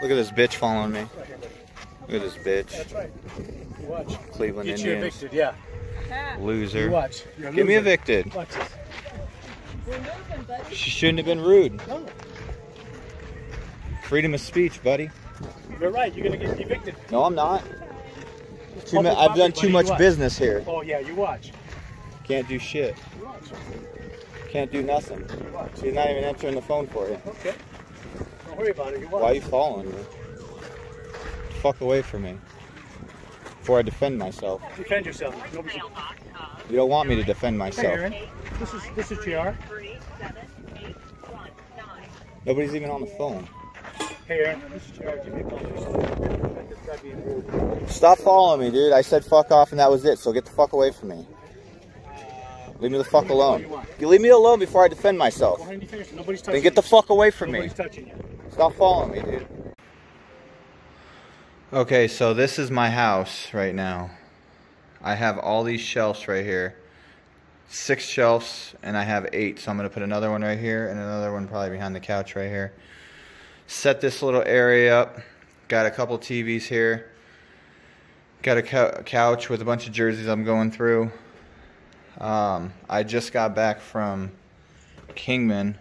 Look at this bitch following me. Look at this bitch. That's right. You watch. Cleveland Get you evicted, yeah. You Loser. watch. You're Get me evicted. Watch this. She shouldn't have been rude. No, Freedom of speech, buddy. you're right. You're gonna get evicted. No, I'm not. Too ma- I've done too much business here. Oh yeah, you watch. Can't do shit. You watch. Can't do nothing. You watch. She's not even answering the phone for you. Okay. Worry about it. Why are you following me? Fuck away from me. Before I defend myself. Defend yourself. Nobody. You don't want me to defend Hey, myself. Aaron. This is this is Jr. Nobody's even on the phone. Hey, Aaron. This is Jr. Give me a call. This guy being rude. Stop following me, dude. I said fuck off and that was it, so get the fuck away from me. Leave me the fuck alone. You leave me alone before I defend myself. Go ahead and defend yourself. Nobody's touching Then get the fuck away from me. Stop following me, dude. Okay, so this is my house right now. I have all these shelves right here. Six shelves, and I have eight. So I'm going to put another one right here and another one probably behind the couch right here. Set this little area up. Got a couple TVs here. Got a couch with a bunch of jerseys I'm going through. Um, I just got back from Kingman.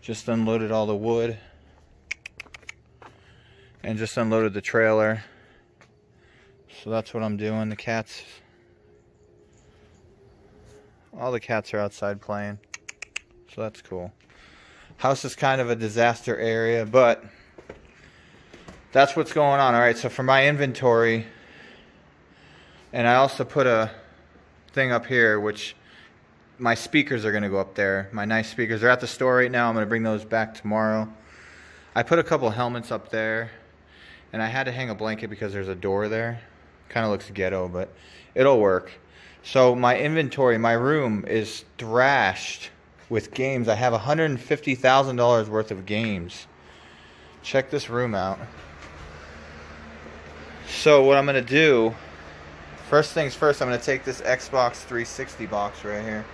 Just unloaded all the wood and just unloaded the trailer. So that's what I'm doing. The cats, all the cats are outside playing. So that's cool. House is kind of a disaster area, but that's what's going on. All right, so for my inventory, and I also put a thing up here, which my speakers are going to go up there. My nice speakers. They're at the store right now. I'm going to bring those back tomorrow. I put a couple helmets up there, and I had to hang a blanket because there's a door there. Kind of looks ghetto, but it'll work. So my inventory, my room is thrashed with games. I have $150,000 worth of games. Check this room out. So what I'm going to do, first things first, I'm going to take this Xbox 360 box right here,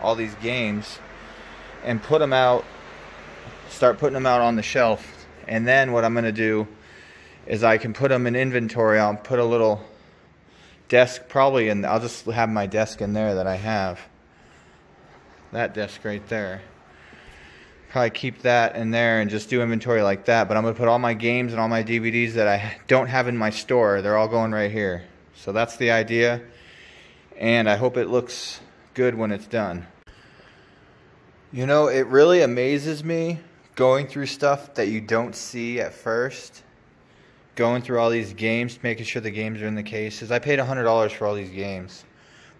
all these games, and put them out start putting them out on the shelf. And then what I'm going to do is I can put them in inventory. I'll put a little desk probably in, I'll just have my desk in there that I have. That desk right there. Probably keep that in there and just do inventory like that. But I'm going to put all my games and all my DVDs that I don't have in my store. They're all going right here. So that's the idea. And I hope it looks good when it's done. You know, it really amazes me going through stuff that you don't see at first. Going through all these games, making sure the games are in the cases. I paid $100 for all these games.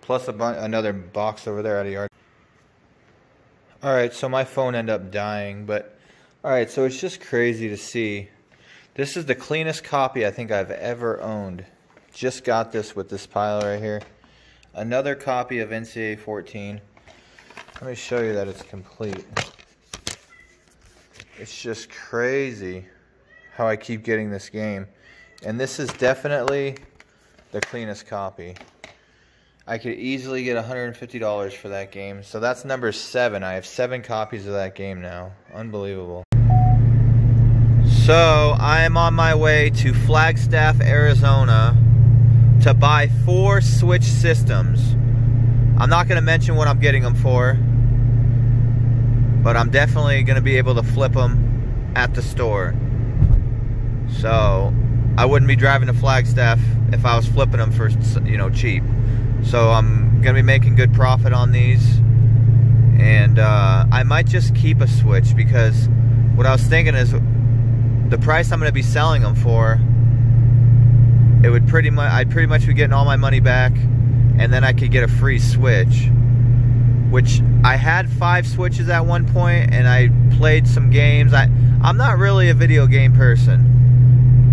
Plus a another box over there at a yard. Alright, so my phone ended up dying, but... Alright, so it's just crazy to see. This is the cleanest copy I think I've ever owned. Just got this with this pile right here. Another copy of NCAA 14. Let me show you that it's complete. It's just crazy how I keep getting this game. And this is definitely the cleanest copy. I could easily get $150 for that game. So that's number seven. I have seven copies of that game now. Unbelievable. So I am on my way to Flagstaff, Arizona to buy four Switch systems. I'm not going to mention what I'm getting them for, but I'm definitely going to be able to flip them at the store. So I wouldn't be driving to Flagstaff if I was flipping them for you know cheap. So I'm going to be making good profit on these, and uh, I might just keep a Switch because what I was thinking is the price I'm going to be selling them for. It would pretty much I'd pretty much be getting all my money back and then I could get a free Switch. Which I had five Switches at one point, and I played some games. I I'm not really a video game person,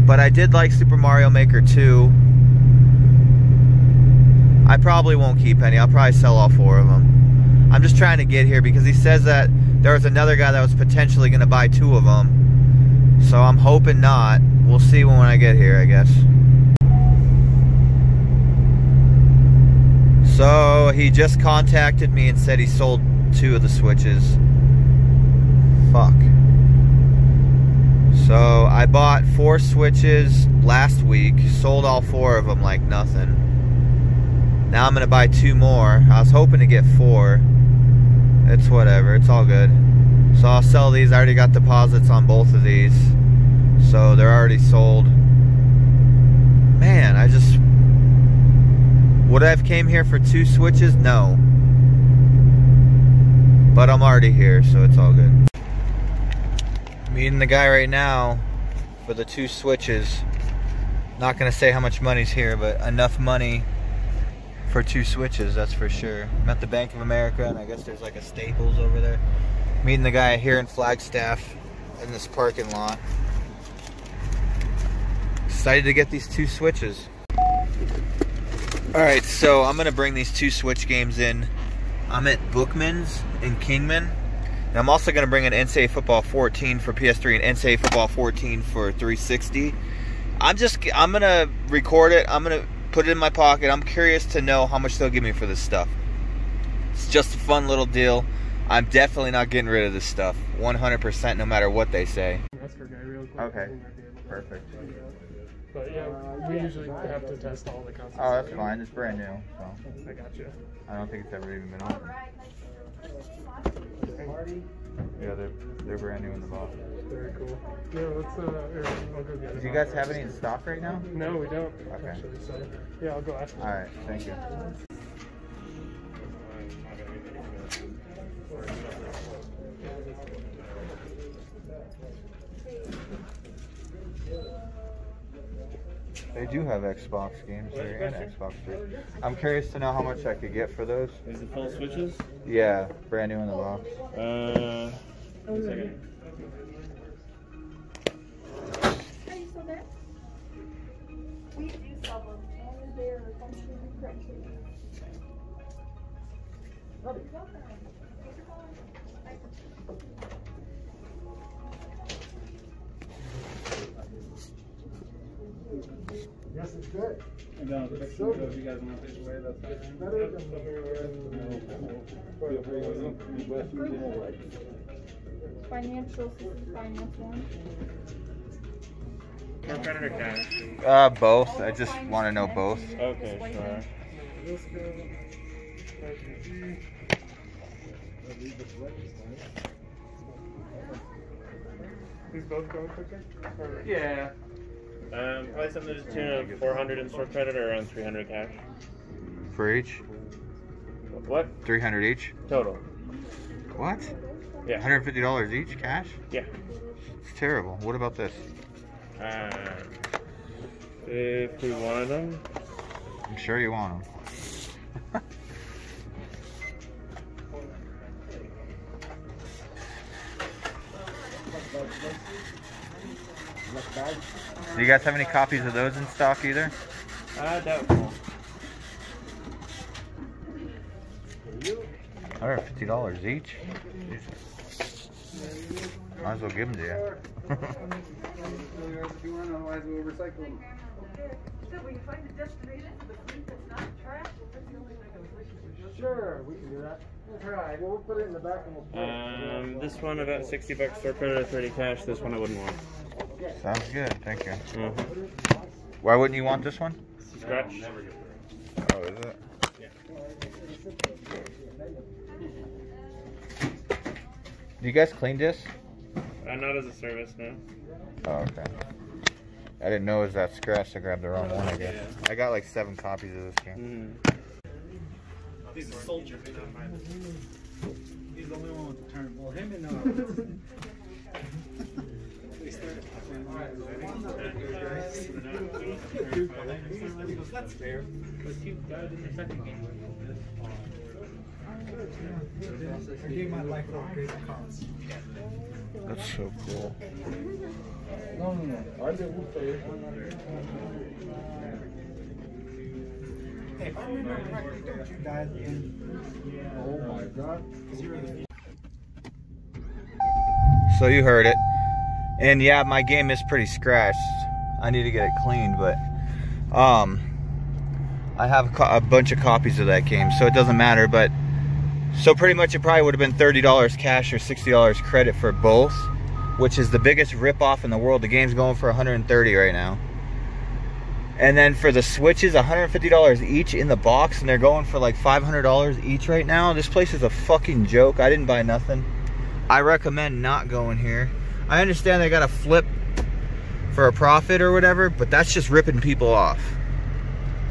but I did like Super Mario Maker 2. I probably won't keep any. I'll probably sell all four of them. I'm just trying to get here because he says that there was another guy that was potentially going to buy two of them. So I'm hoping not. We'll see when I get here, I guess. So he just contacted me and said he sold two of the switches. Fuck. So I bought four switches last week, sold all four of them like nothing. Now I'm gonna buy two more. I was hoping to get four. It's whatever, it's all good. So I'll sell these. I already got deposits on both of these. So they're already sold. Man, I just would I have came here for two switches? No. But I'm already here, so it's all good. Meeting the guy right now for the two switches. Not gonna say how much money's here, but enough money for two switches, that's for sure. I'm at the Bank of America, and I guess there's like a Staples over there. Meeting the guy here in Flagstaff in this parking lot. Excited to get these two switches. Alright, so I'm gonna bring these two switch games in. I'm at Bookman's in Kingman. And I'm also gonna bring an NCAA Football 14 for PS3 and NCAA Football 14 for 360. I'm just I'm gonna record it. I'm gonna put it in my pocket. I'm curious to know how much they'll give me for this stuff. It's just a fun little deal. I'm definitely not getting rid of this stuff. 100% no matter what they say. Ask our guy real quick. Okay. He might be able to- Perfect. But yeah, we usually have to test all the consoles. Oh, that's fine. It's brand new, so I got you. I don't think it's ever even been opened. Yeah, they're they're brand new in the box. Very cool. Yeah, let's. Uh, here, I'll go get it. Do you guys have any in stock right now? No, we don't. Okay. Actually, so yeah, I'll go ask. All right, thank you. They do have Xbox games there and Xbox 3. I'm curious to know how much I could get for those. Is it full switches? Yeah, brand new in the box. Uh, one second. Are you still there? We do sell them, and they're functionally correctly. Yes, it's good. No, if you guys want this way, that's It's better than Financial system finance one. More credit or cash? Uh, both. I just want to know both. Okay, sure. Let's go. IGG. These both going quicker? Or- Yeah. Um, probably something to the tune of 400 in store credit or around 300 cash. For each? What? 300 each? Total. What? Yeah. $150 each cash? Yeah. It's terrible. What about this? Uh, if we wanted them, I'm sure you want them. Do you guys have any copies of those in stock either? uh, doubtful. $150 each? Might as well give them to you. Sure, we can do that. We'll try. We'll put it in the back and we'll put it. Um, this one about 60 bucks store credit or 30 cash. This one I wouldn't want. Sounds good, thank you. Uh-huh. Why wouldn't you want this one? Scratch. Oh, is it? Do you guys clean this? Uh, not as a service, no. Oh, okay. I didn't know it was that scratch. I grabbed the wrong one, I guess. I got like seven copies of this game. Mm. He's a soldier. He's the only one with the turn. Well, him and uh. That's so cool. No, no, no. I did Hey, if I remember correctly, don't you die at the end? Oh my god. So you heard it. And yeah, my game is pretty scratched. I need to get it cleaned, but um I have a, a bunch of copies of that game, so it doesn't matter, but so pretty much it probably would have been $30 cash or $60 credit for both. which is the biggest rip-off in the world. The game's going for 130 right now. And then for the Switches, $150 each in the box, and they're going for like $500 each right now. This place is a fucking joke. I didn't buy nothing. I recommend not going here. I understand they got to flip for a profit or whatever, but that's just ripping people off.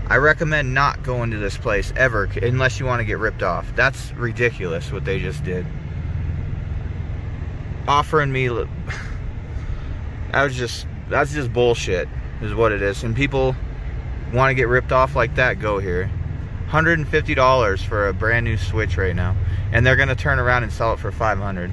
I recommend not going to this place ever unless you want to get ripped off. That's ridiculous what they just did. Offering me that was just that's just bullshit is what it is. And people want to get ripped off like that, go here. $150 for a brand new Switch right now. And they're going to turn around and sell it for 500